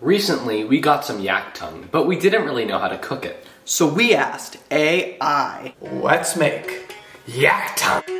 Recently, we got some yak tongue, but we didn't really know how to cook it. So we asked AI. Let's make yak tongue.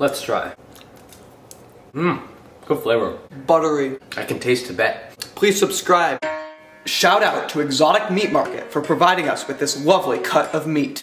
Let's try. Mmm, good flavor. Buttery. I can taste Tibet. Please subscribe. Shout out to Exotic Meat Market for providing us with this lovely cut of meat.